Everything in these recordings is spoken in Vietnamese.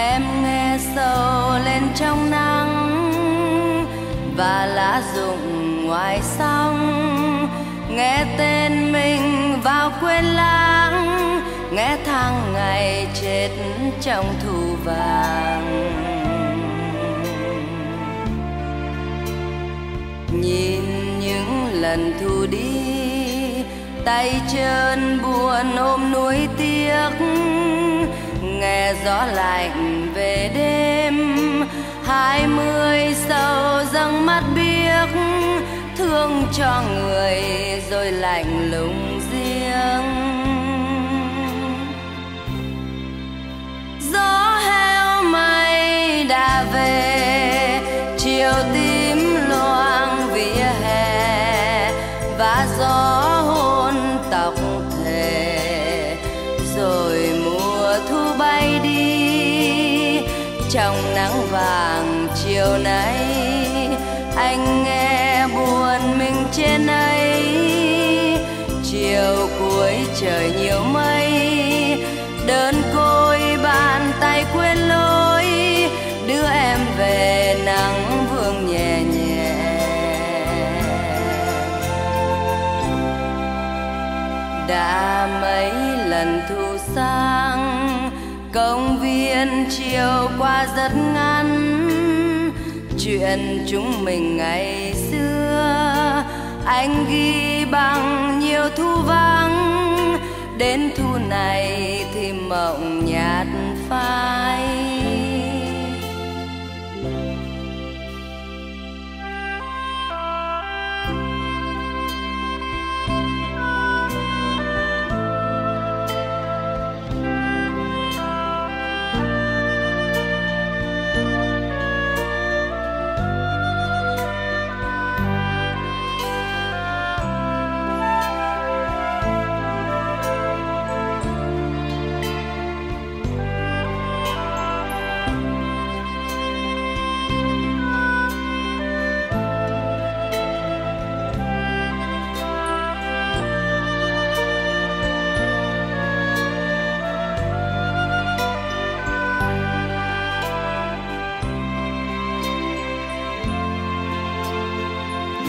em nghe sầu lên trong nắng và lá rụng ngoài sông nghe tên mình vào quên lãng, nghe tháng ngày chết trong thu vàng. Nhìn những lần thu đi, tay chân buồn ôm nuối tiếc gió lạnh về đêm. Hai mươi sầu răng mắt biếc, thương cho người rồi lạnh lùng riêng. Gió heo mây đã về, chiều tím loang vỉa hè, và gió trong nắng vàng chiều nay. Anh nghe buồn mình trên ấy. Chiều cuối trời nhiều mây. Đơn côi bàn tay quên lối đưa em về nắng vương nhẹ nhẹ. Đã mấy lần thu sang công viên chiều qua rất ngắn. Chuyện chúng mình ngày xưa, anh ghi bằng nhiều thu vắng. Đến thu này thì mộng nhạt phai.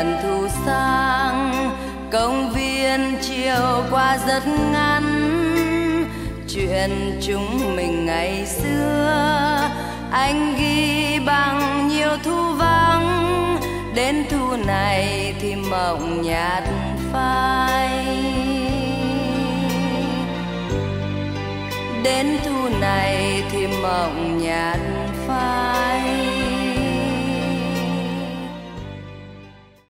lần thu sang. Công viên chiều qua rất ngắn. Chuyện chúng mình ngày xưa. Anh ghi bằng nhiều thu vắng. Đến thu này thì mộng nhạt phai. Đến thu này thì mộng nhạt